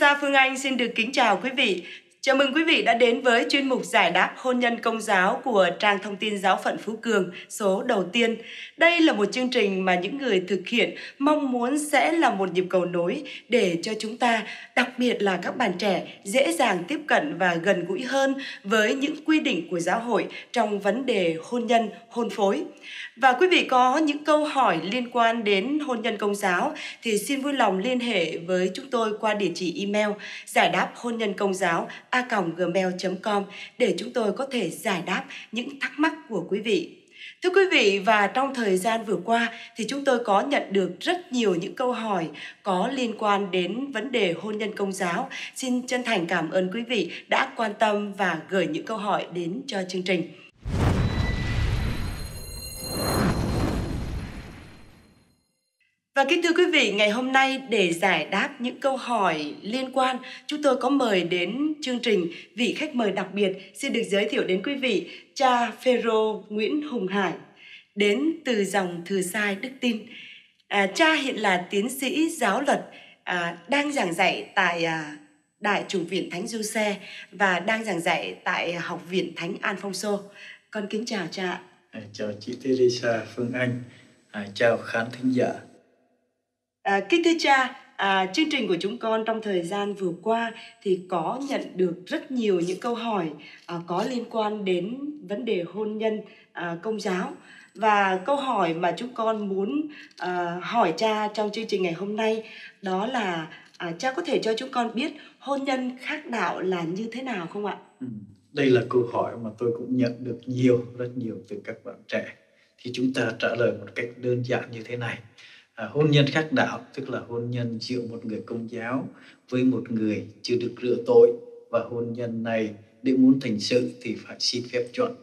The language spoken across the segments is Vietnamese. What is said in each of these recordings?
Teresa Phương Anh xin được kính chào quý vị. Chào mừng quý vị đã đến với chuyên mục giải đáp hôn nhân công giáo của trang thông tin giáo phận Phú Cường số đầu tiên. Đây là một chương trình mà những người thực hiện mong muốn sẽ là một nhịp cầu nối để cho chúng ta, đặc biệt là các bạn trẻ, dễ dàng tiếp cận và gần gũi hơn với những quy định của giáo hội trong vấn đề hôn nhân, hôn phối. Và quý vị có những câu hỏi liên quan đến hôn nhân công giáo thì xin vui lòng liên hệ với chúng tôi qua địa chỉ email giải đáp hôn nhân công giáo a gmail.com để chúng tôi có thể giải đáp những thắc mắc của quý vị. Thưa quý vị, và trong thời gian vừa qua thì chúng tôi có nhận được rất nhiều những câu hỏi có liên quan đến vấn đề hôn nhân công giáo. Xin chân thành cảm ơn quý vị đã quan tâm và gửi những câu hỏi đến cho chương trình. Và kính thưa quý vị, ngày hôm nay để giải đáp những câu hỏi liên quan, chúng tôi có mời đến chương trình vị khách mời đặc biệt xin được giới thiệu đến quý vị cha Phêrô Nguyễn Hùng Hải đến từ dòng Thừa Sai Đức Tin. À, cha hiện là tiến sĩ giáo luật à, đang giảng dạy tại à, Đại chủ viện Thánh Du Xe và đang giảng dạy tại Học viện Thánh Alfonso. Con kính chào cha. À, chào chị Teresa Phương Anh, à, chào khán thính giả. À, kính thưa cha, à, chương trình của chúng con trong thời gian vừa qua thì có nhận được rất nhiều những câu hỏi à, có liên quan đến vấn đề hôn nhân à, công giáo và câu hỏi mà chúng con muốn à, hỏi cha trong chương trình ngày hôm nay đó là à, cha có thể cho chúng con biết hôn nhân khác đạo là như thế nào không ạ? Ừ. Đây là câu hỏi mà tôi cũng nhận được nhiều, rất nhiều từ các bạn trẻ. Thì chúng ta trả lời một cách đơn giản như thế này à, hôn nhân khác đạo tức là hôn nhân giữa một người công giáo với một người chưa được rửa tội và hôn nhân này để muốn thành sự thì phải xin phép chuẩn.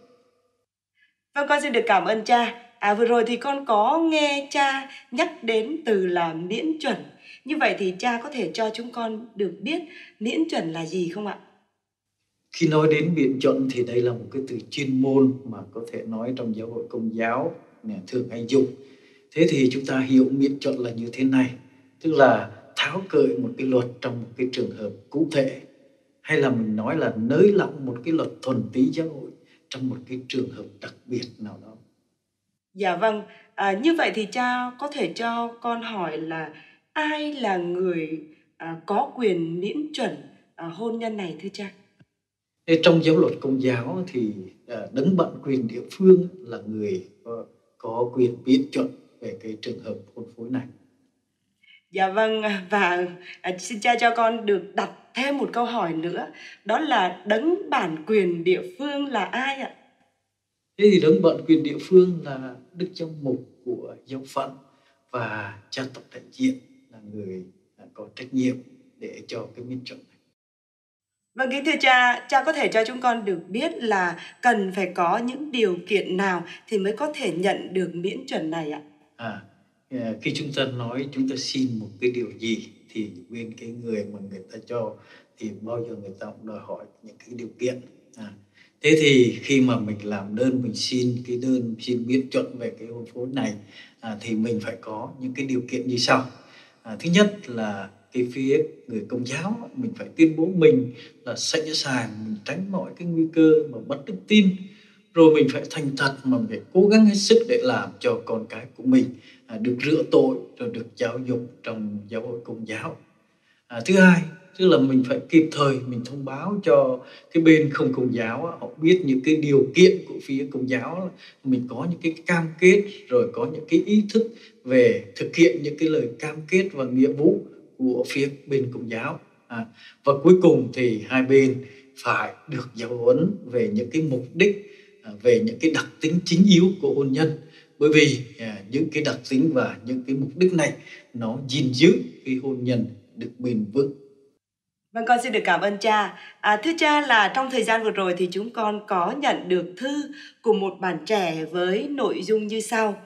Vâng, con xin được cảm ơn cha. À vừa rồi thì con có nghe cha nhắc đến từ là miễn chuẩn. Như vậy thì cha có thể cho chúng con được biết miễn chuẩn là gì không ạ? Khi nói đến miễn chuẩn thì đây là một cái từ chuyên môn mà có thể nói trong giáo hội công giáo thường hay dùng thế thì chúng ta hiểu miễn chọn là như thế này tức là tháo cởi một cái luật trong một cái trường hợp cụ thể hay là mình nói là nới lỏng một cái luật thuần túy giáo hội trong một cái trường hợp đặc biệt nào đó. Dạ vâng. À, như vậy thì cha có thể cho con hỏi là ai là người à, có quyền miễn chuẩn à, hôn nhân này thưa cha? Trong giáo luật công giáo thì à, đấng bận quyền địa phương là người có, có quyền miễn chuẩn về cái trường hợp hôn phối này. Dạ vâng và à, xin cha cho con được đặt thêm một câu hỏi nữa đó là đấng bản quyền địa phương là ai ạ? Thế thì đấng bản quyền địa phương là đức trong mục của giáo phận và cha tộc đại diện là người có trách nhiệm để cho cái miễn chuẩn này. Vâng kính thưa cha, cha có thể cho chúng con được biết là cần phải có những điều kiện nào thì mới có thể nhận được miễn chuẩn này ạ? À, ờ, khi chúng ta nói chúng ta xin một cái điều gì thì bên cái người mà người ta cho thì bao giờ người ta cũng đòi hỏi những cái điều kiện. À, thế thì khi mà mình làm đơn mình xin cái đơn xin miễn chuẩn về cái hôn phối này à, thì mình phải có những cái điều kiện như sau. À, thứ nhất là cái phía người công giáo mình phải tuyên bố mình là sẵn sàng mình tránh mọi cái nguy cơ mà mất đức tin rồi mình phải thành thật mà mình phải cố gắng hết sức để làm cho con cái của mình à, được rửa tội rồi được giáo dục trong giáo hội công giáo. À, thứ hai tức là mình phải kịp thời mình thông báo cho cái bên không công giáo họ biết những cái điều kiện của phía công giáo mình có những cái cam kết rồi có những cái ý thức về thực hiện những cái lời cam kết và nghĩa vụ của phía bên công giáo. À, và cuối cùng thì hai bên phải được giáo huấn về những cái mục đích À, về những cái đặc tính chính yếu của hôn nhân bởi vì à, những cái đặc tính và những cái mục đích này nó gìn giữ cái hôn nhân được bền vững Vâng, con xin được cảm ơn cha. À, thưa cha là trong thời gian vừa rồi thì chúng con có nhận được thư của một bạn trẻ với nội dung như sau.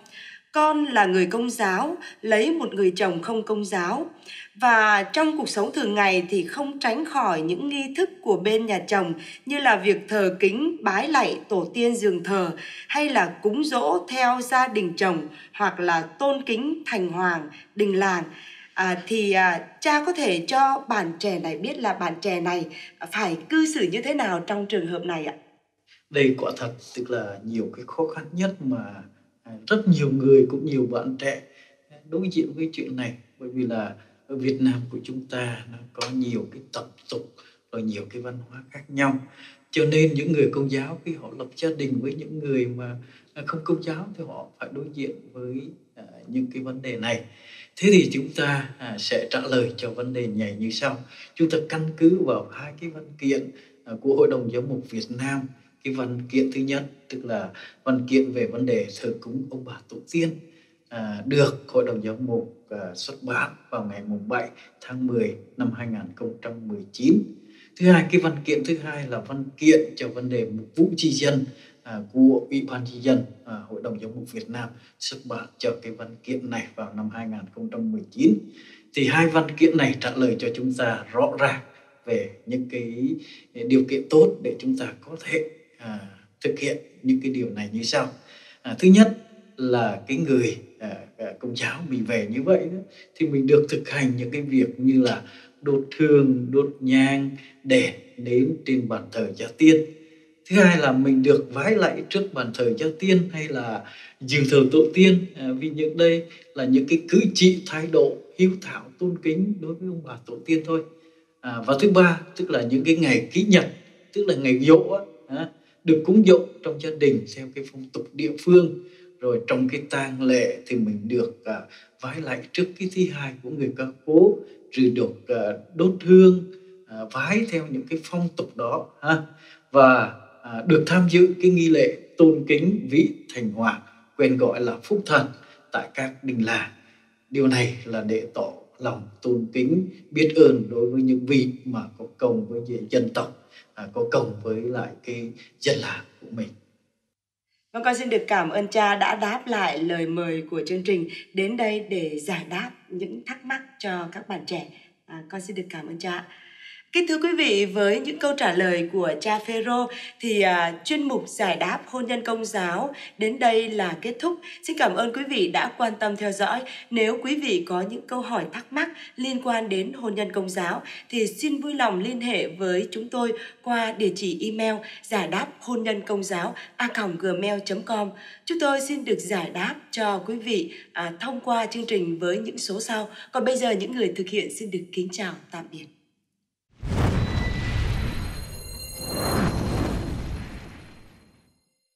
Con là người công giáo, lấy một người chồng không công giáo và trong cuộc sống thường ngày thì không tránh khỏi những nghi thức của bên nhà chồng như là việc thờ kính, bái lạy tổ tiên giường thờ hay là cúng dỗ theo gia đình chồng hoặc là tôn kính thành hoàng, đình làng À, thì à, cha có thể cho bạn trẻ này biết là bạn trẻ này phải cư xử như thế nào trong trường hợp này ạ? Đây quả thật tức là nhiều cái khó khăn nhất mà rất nhiều người cũng nhiều bạn trẻ đối diện với chuyện này bởi vì là ở Việt Nam của chúng ta nó có nhiều cái tập tục rồi nhiều cái văn hóa khác nhau. Cho nên những người công giáo khi họ lập gia đình với những người mà à, không công giáo thì họ phải đối diện với à, những cái vấn đề này. Thế thì chúng ta à, sẽ trả lời cho vấn đề này như sau. Chúng ta căn cứ vào hai cái văn kiện à, của hội đồng giáo mục Việt Nam cái văn kiện thứ nhất tức là văn kiện về vấn đề thờ cúng ông bà tổ tiên à, được hội đồng giám mục à, xuất bản vào ngày mùng 7 tháng 10 năm 2019 thứ hai cái văn kiện thứ hai là văn kiện cho vấn đề mục vụ tri dân à, của ủy ban tri dân à, hội đồng giám mục Việt Nam xuất bản cho cái văn kiện này vào năm 2019 thì hai văn kiện này trả lời cho chúng ta rõ ràng về những cái điều kiện tốt để chúng ta có thể à, thực hiện những cái điều này như sau. À, thứ nhất là cái người à, à, công giáo mình về như vậy đó, thì mình được thực hành những cái việc như là đốt hương đốt nhang để đến trên bàn thờ gia tiên. Thứ hai là mình được vái lạy trước bàn thờ gia tiên hay là dường thờ tổ tiên. À, vì những đây là những cái cử chỉ thái độ hiếu thảo tôn kính đối với ông bà tổ tiên thôi. À, và thứ ba tức là những cái ngày ký nhật tức là ngày dỗ á, à, được cúng dỗ trong gia đình theo cái phong tục địa phương rồi trong cái tang lễ thì mình được à, vái lại trước cái thi hài của người ca cố rồi được à, đốt hương à, vái theo những cái phong tục đó ha. Và à, được tham dự cái nghi lễ tôn kính vị thành hoàng quen gọi là phúc thần tại các đình làng. Điều này là để tỏ lòng tôn kính biết ơn đối với những vị mà có công với dân tộc à, có công với lại cái dân làng của mình Vâng, con xin được cảm ơn cha đã đáp lại lời mời của chương trình đến đây để giải đáp những thắc mắc cho các bạn trẻ. À, con xin được cảm ơn cha. Kính thưa quý vị, với những câu trả lời của cha Phêrô thì à, chuyên mục giải đáp hôn nhân công giáo đến đây là kết thúc. Xin cảm ơn quý vị đã quan tâm theo dõi. Nếu quý vị có những câu hỏi thắc mắc liên quan đến hôn nhân công giáo thì xin vui lòng liên hệ với chúng tôi qua địa chỉ email giải đáp hôn nhân công giáo a gmail.com. Chúng tôi xin được giải đáp cho quý vị à, thông qua chương trình với những số sau. Còn bây giờ những người thực hiện xin được kính chào tạm biệt.